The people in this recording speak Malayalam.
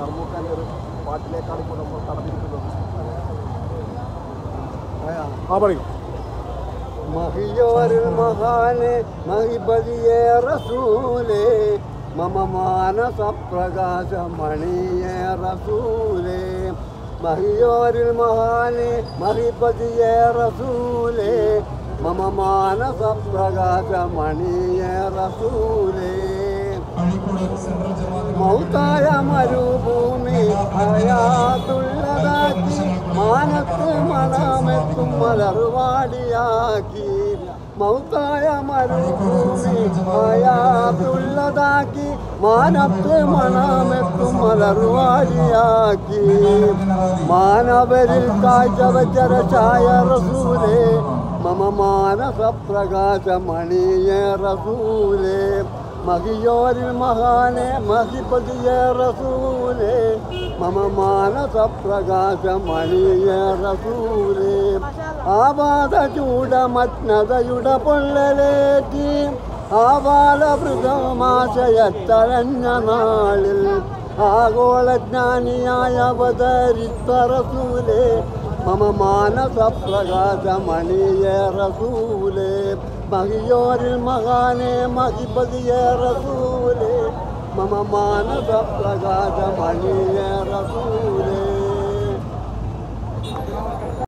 കർമ്മൂക്കാന്റെ ഒരു മഹിപതിയെ റസൂലേ മമ റസൂലേ. മഹിയോരിൽ മഹാനെ മഹിപതിയേ റസൂലേ മമ മാനസ പ്രകാശമണിയെ റസൂലേ. മൗതായ മരുഭൂമി ഹയാത്തുള്ളതാക്കി മാനത്ത് മണമെത്തും മലർവാടിയാക്കി. മൗത്തായ മരുഭൂമി ഹയാത്തുള്ളതാക്കി മാനത്ത് മണമെത്തും മലർവാടിയാക്കി. മാനവരിൽ കാഴ്ച വെച്ചരച്ചായ റസൂലേ മമ മാനസ പ്രകാശമണിയ റസൂലേ. മഹിയോരിൽ മഹാനെ മഹിപതിയെ റസൂലേ. മമ മാനസ പ്രകാശമണിയ റസൂലേ. ആവാദ ചൂടമഗ്നതയുടെ പൊള്ളലേറ്റി ആവാലമൃഗമാശയത്തരഞ്ഞ നാളിൽ ആഗോളജ്ഞാനിയായ അവതരിത്ത റസൂലേ. മമ മാനസ പ്രകാശമണിയ റസൂലേ. മഹിയോരിൽ മഹാനെ മഹിപതിയെ റസൂലേ. മമ മാനസ പ്രകാശമണിയ റസൂലേ.